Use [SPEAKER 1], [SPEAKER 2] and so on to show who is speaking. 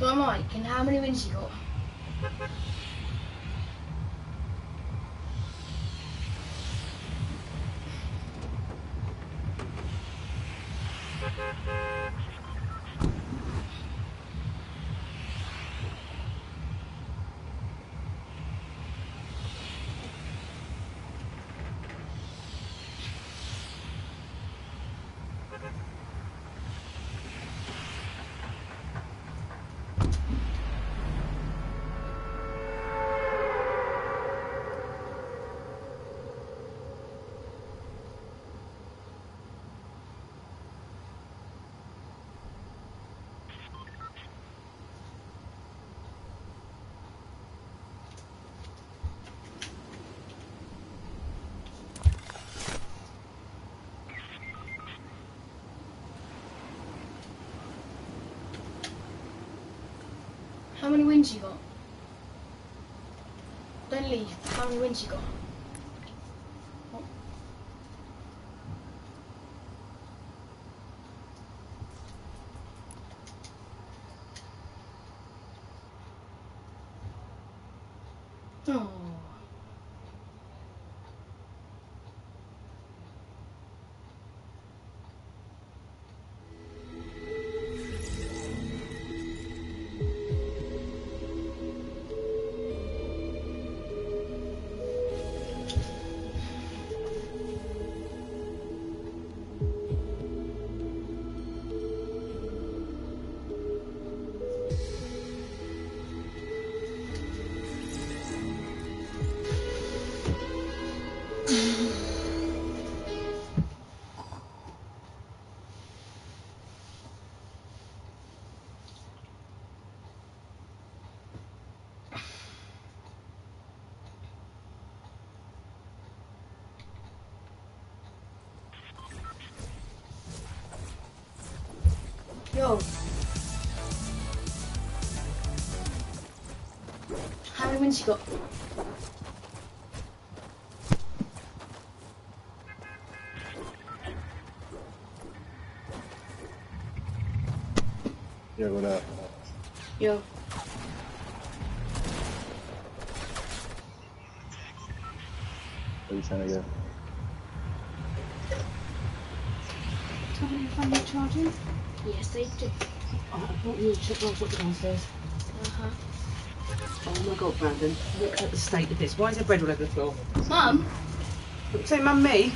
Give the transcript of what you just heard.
[SPEAKER 1] Go on, Mike, and how many wins you got? How many wins you got? Don't leave. How many wins you got? What? Oh. Yo. How many wins you got?
[SPEAKER 2] Yeah, what up?
[SPEAKER 1] Yo.
[SPEAKER 2] Where you trying to go?
[SPEAKER 3] Tell me if I'm charging.
[SPEAKER 1] Yes, they do.
[SPEAKER 3] Oh, I brought you a chip roll up downstairs.
[SPEAKER 1] Uh-huh.
[SPEAKER 3] Oh my god, Brandon. Look at the state of this. Why is there bread all over the floor?
[SPEAKER 1] Mum,
[SPEAKER 3] Say, Mum, me?